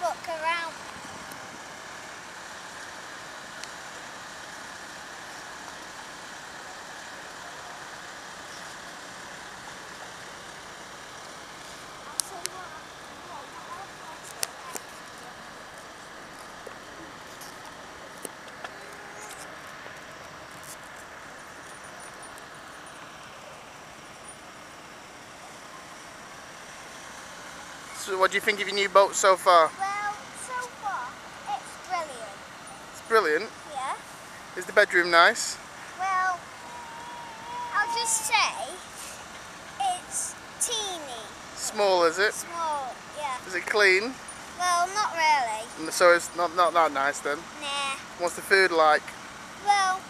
look around. What do you think of your new boat so far? Well, so far, it's brilliant. It's brilliant. Yeah. Is the bedroom nice? Well, I'll just say it's teeny, Small, is it? small. Yeah. Is it clean? Well, not really. So it's not, not that nice then. Nah. What's the food like? Well,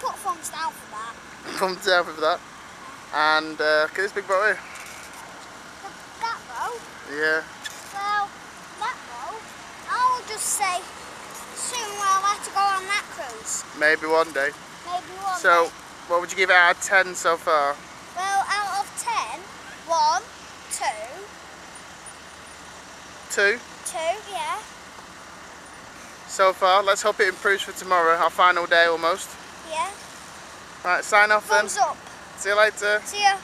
put thumbs down for that. Thumbs down with that. And uh, look at this big boat here. The, that boat. Yeah. Well, that. I'll just say soon we'll have to go on that cruise. Maybe one day. Maybe one. So, day. what would you give it out of 10 so far? Well, out of 10, 1, 2. 2? 2, yeah. so far. Let's hope it improves for tomorrow, our final day almost. Yeah. Right, sign off then. Thumbs up. See you later. See ya.